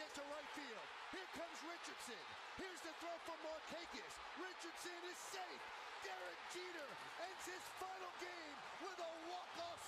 hit to right field. Here comes Richardson. Here's the throw for Markakis. Richardson is safe. Derek Jeter ends his final game with a walk-off